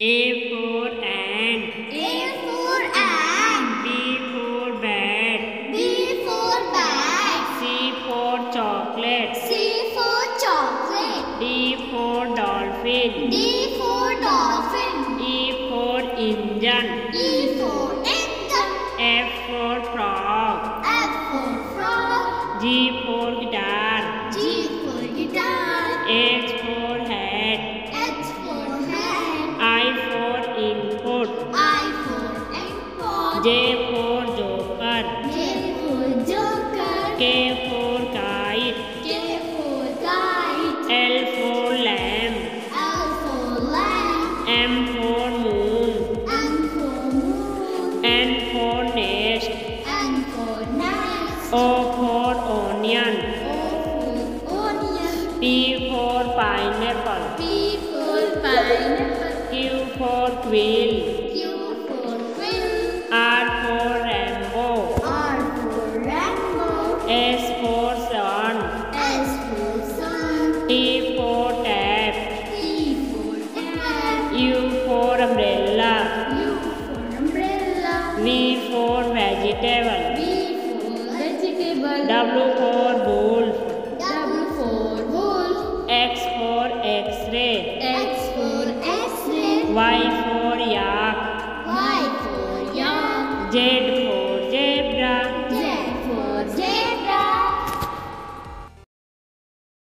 A for ant. A for ant. B for bat. B for bag. C for chocolate. C for chocolate. D for dolphin. D for dolphin. E for engine. E for engine. F for frog. F for frog. G for J for joker. J for joker. K for kite. K for kite. L for lamb. L for lamb. M for moon. M for moon. N for nest. N for nest. O for onion. O for onion. P for pineapple. P for pineapple. Q for quill. Vegetable. V for vegetable. W for wolf. W for wolf. X for X-ray. X for X-ray. Y